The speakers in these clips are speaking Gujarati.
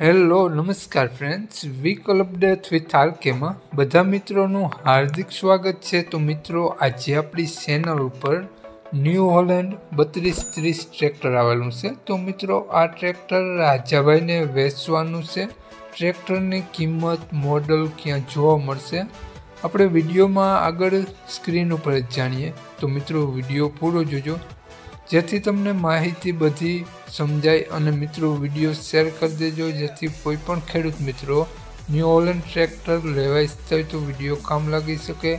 હેલો, નમસ્કાર ફ્રેન્ડ્સ વીક અપડેટ વિથ આરકેમાં બધા મિત્રોનું હાર્દિક સ્વાગત છે. તો મિત્રો, આજે આપણી ચેનલ ઉપર ન્યૂ હોલેન્ડ બત્રીસ ત્રીસ ટ્રેક્ટર આવેલું છે. તો મિત્રો, આ ટ્રેક્ટર રાજાભાઈને વેચવાનું છે. ટ્રેક્ટરની કિંમત મોડલ ક્યાં જોવા મળશે? આપણે વિડીયોમાં આગળ સ્ક્રીન ઉપર જ જાણીએ. તો મિત્રો, વીડિયો પૂરો જોજો. જેથી તમને માહિતી બધી સમજાય અને મિત્રો વીડિયો શેર કરી દેજો. જેથી કોઈ પણ ખેડૂત મિત્રો ન્યૂ ઓલેન્ડ ટ્રેક્ટર લેવા ઈચ્છતા હોય તો વીડિયો કામ લાગી શકે.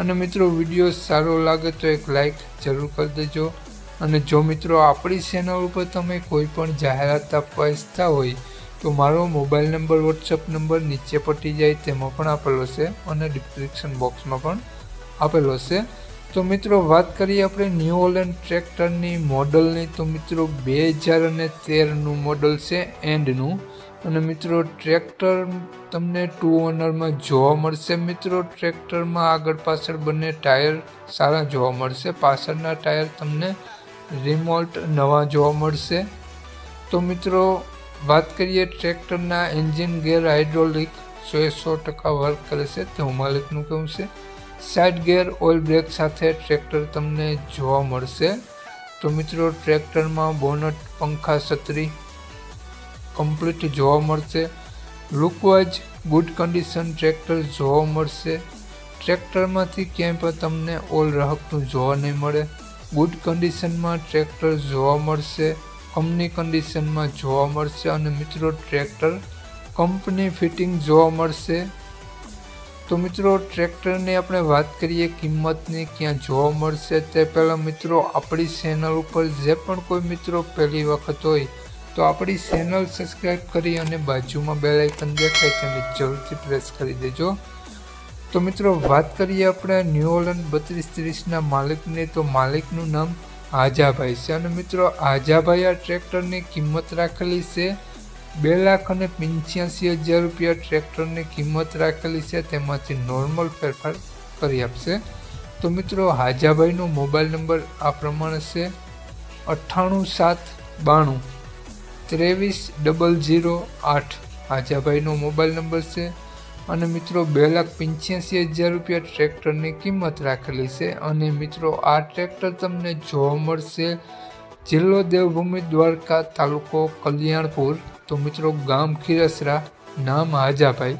અને મિત્રો વીડિયો સારો લાગે તો એક લાઈક જરૂર કરી દેજો. અને જો મિત્રો આપણી ચેનલ ઉપર તમે કોઈ પણ જાહેરાત આપવા ઈચ્છતા હોય તો મારો મોબાઈલ નંબર વોટ્સઅપ નંબર નીચે પટી જાય, તેમાં પણ આપેલો છે અને ડિસ્ક્રિપ્શન બોક્સમાં પણ આપેલો છે. તો મિત્રો, વાત કરીએ આપણે ન્યૂ ઓલેન્ડ ટ્રેક્ટરની મોડલની. તો મિત્રો, બે હજાર અને તેરનું મોડલ છે એન્ડનું અને મિત્રો, ટ્રેક્ટર તમને ટુ ઓનરમાં જોવા મળશે. મિત્રો, ટ્રેક્ટરમાં આગળ પાછળ બંને ટાયર સારા જોવા મળશે. પાછળના ટાયર તમને રિમોલ્ટ નવા જોવા મળશે. તો મિત્રો, વાત કરીએ ટ્રેક્ટરના એન્જિન ગેર હાઇડ્રોલિક. સો એ સો ટકા વર્ક કરે છે. તેવું માલિકનું કહેવું છે. સાઇડ ગેર ઓઇલ બ્રેક સાથે ટ્રેક્ટર તમને જોવા મળશે. તો મિત્રો, ટ્રેક્ટરમાં બોનટ, પંખા, છત્રી કમ્પ્લીટ જોવા મળશે. લુકવાઇઝ ગુડ કન્ડિશન ટ્રેક્ટર જોવા મળશે. ટ્રેક્ટરમાંથી ક્યાંય પણ તમને ઓલ રહકતું જોવા નહીં મળે. ગુડ કન્ડિશનમાં ટ્રેક્ટર જોવા મળશે. કંપની કન્ડિશનમાં જોવા મળશે. અને મિત્રો, ટ્રેક્ટર કંપની ફિટિંગ જોવા મળશે. તો મિત્રો, ટ્રેક્ટરની આપણે વાત કરીએ કિંમતની, ક્યાં જોવા મળશે તે પહેલાં મિત્રો, આપણી ચેનલ ઉપર જે પણ કોઈ મિત્રો પહેલી વખત હોય, તો આપણી ચેનલ સબસ્ક્રાઈબ કરી અને બાજુમાં બે લાઇકન દેખાય તેને જરૂરથી પ્રેસ કરી દેજો. તો મિત્રો, વાત કરીએ આપણે ન્યૂ ઓલન બત્રીસ ત્રીસના માલિકની, તો માલિકનું નામ આજાભાઈ છે. અને મિત્રો, આજાભાઈ આ ટ્રેક્ટરની કિંમત રાખેલી છે બે લાખ અને પંચ્યાસી હજાર રૂપિયા ટ્રેક્ટરની કિંમત રાખેલી છે. તેમાંથી નોર્મલ ફેરફાર કરી આપશે. તો મિત્રો, હાજાભાઈનો મોબાઈલ નંબર આ પ્રમાણે છે. અઠ્ઠાણું સાત બાણું ત્રેવીસ ડબલ ઝીરો આઠ હાજાભાઈનો મોબાઈલ નંબર છે. અને મિત્રો, બે લાખ પંચ્યાસી હજાર રૂપિયા ટ્રેક્ટરની કિંમત રાખેલી છે. અને મિત્રો, આ ટ્રેક્ટર તમને જોવા મળશે. જિલ્લો દેવભૂમિ દ્વારકા તાલુકો કલ્યાણપુર. તો મિત્રો ગામ ખીરસરા નામ હાજાભાઈ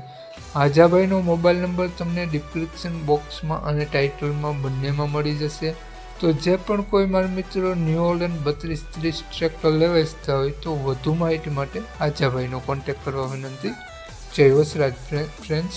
હાજાભાઈનો મોબાઈલ નંબર તમને ડિસ્ક્રિપ્શન બોક્સમાં અને ટાઇટલમાં બંનેમાં મળી જશે. તો જે પણ કોઈ મારા મિત્રો ન્યૂ બત્રીસ ત્રીસ ટ્રેક્ટર લેવા ઇચ્છતા હોય તો વધુ માહિતી માટે હાજાભાઈનો કોન્ટેક્ટ કરવા વિનંતી. જય વસરાજ ફ્રેન્ડ્સ.